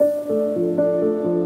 Música